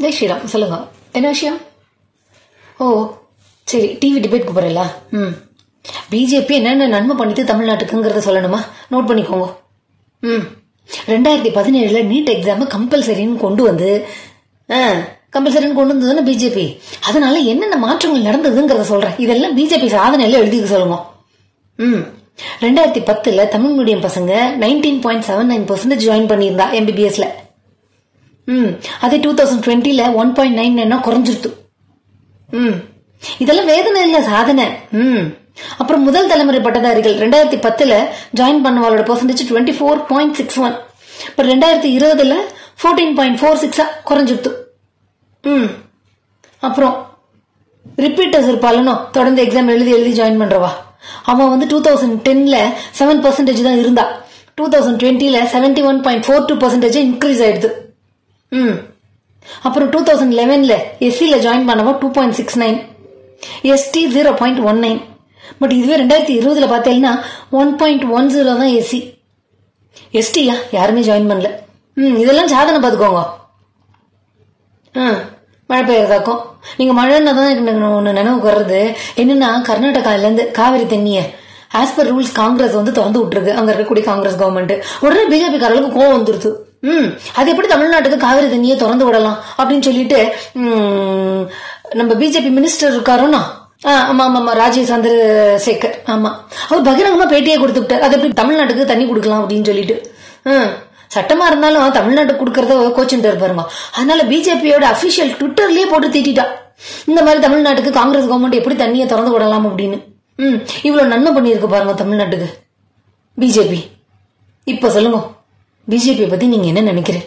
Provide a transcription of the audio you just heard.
ஜெய் ஸ்ரீராம் சொல்லுங்க. என்ன விஷயம்? ஓ சரி டிவி டிபேட் போறீங்களா ம். பிஜேபி என்னென்ன நன்மை பண்ணிட்டு தமிழ்நாட்டுக்குங்கிறத சொல்லணுமா? நோட் பண்ணிக்கோங்க. ம். ரெண்டாயிரத்தி பதினேழுல நீட் எக்ஸாம் கம்பல்சரின்னு கொண்டு வந்து கம்பல்சரின்னு கொண்டு வந்ததுன்னு பிஜேபி அதனால என்னென்ன மாற்றங்கள் நடந்ததுங்கிறத சொல்றேன். இதெல்லாம் பிஜேபி சாதனையில எழுதிக்க சொல்லுங்க. ம். ரெண்டாயிரத்தி பத்துல தமிழ் மீடியம் பசங்க nineteen point seven nine percentage join பண்ணியிருந்தா எம்பிபிஎஸ்ல ம் அதே டூ தௌசண்ட் டுவெண்ட்டில ஒன் பாயிண்ட் நைன் நைனா குறைஞ்சிருத்து. ம் இதெல்லாம் வேதனை இல்ல சாதனை. ம் அப்புறம் முதல் தலைமுறை பட்டதாரிகள் ரெண்டாயிரத்தி பத்துல join பண்ணவாளோட percentage twenty four point six one இப்போ ரெண்டாயிரத்தி இருபதுல ஃபோர்டீன் பாயிண்ட் ஃபோர் சிக்ஸா குறைஞ்சிருத்து. ம் அப்புறம் ரிப்பீட்டர்ஸ் இருப்பாளனோ தொடர்ந்து எக்ஸாம் எழுதி எழுதி ஜாயின் பண்றவா. அவன் வந்து டூ தௌசண்ட் டென்ல செவன் பர்சன்டேஜ் தான் இருந்தா. Two thousand டுவெண்ட்டில seventy one point four two percentage increase ஆயிடுது. ம். அப்புறம் டூ தௌசண்ட் லெவனில் எஸ்சியில் ஜாயின் பண்ணவோ two point six nine ST zero point one nine but இதுவே ரெண்டாயிரத்தி இருபதில் பார்த்தீங்கன்னா ஒன் பாயிண்ட் ஒன் ஜீரோ தான் எஸ்சி எஸ்டியா யாருமே ஜாயின் பண்ணல. ம் இதெல்லாம் சாதனை பார்த்துக்கோங்க. ம் மழை பெய்யறதாக்கும் நீங்கள் மழைன்னா தான் எனக்கு ஒன்று நினைவுக்கு வர்றது. என்னென்னா கர்நாடகாவிலேருந்து காவிரி தண்ணியை ஆஸ் பர் ரூல்ஸ் காங்கிரஸ் வந்து திறந்து விட்டுருக்கு. அங்க இருக்கக்கூடிய காங்கிரஸ் கவர்மெண்ட் உடனே பிஜேபி காரர்களுக்கு கோவம் வந்துருது. ம் அது எப்படி தமிழ்நாட்டுக்கு காவிரி தண்ணியை திறந்து விடலாம் அப்படின்னு சொல்லிட்டு நம்ம பிஜேபி மினிஸ்டர் இருக்காரோனா ஆ, ஆமா ஆமா ஆமா ராஜீவ் சந்திரசேகர் ஆமா. அவர் பகிரங்கமா பேட்டியே கொடுத்துட்டார் அது எப்படி தமிழ்நாட்டுக்கு தண்ணி கொடுக்கலாம் அப்படின்னு சொல்லிட்டு. ம், சட்டமா இருந்தாலும் தமிழ்நாட்டுக்கு கொடுக்கறத கோச்சுட்டு இருப்பாருங்க அதனால பிஜேபியோட அபிஷியல் ட்விட்டர்லயே போட்டு தீட்டிட்டா. இந்த மாதிரி தமிழ்நாட்டுக்கு காங்கிரஸ் கவர்மெண்ட் எப்படி தண்ணியை திறந்து விடலாம் அப்படின்னு. ம் இவ்வளோ நன்மை பண்ணியிருக்கு பாருங்க தமிழ்நாட்டுக்கு. பிஜேபி. இப்போ சொல்லுங்க. பிஜேபியை பற்றி நீங்கள் என்ன நினைக்கிறேன்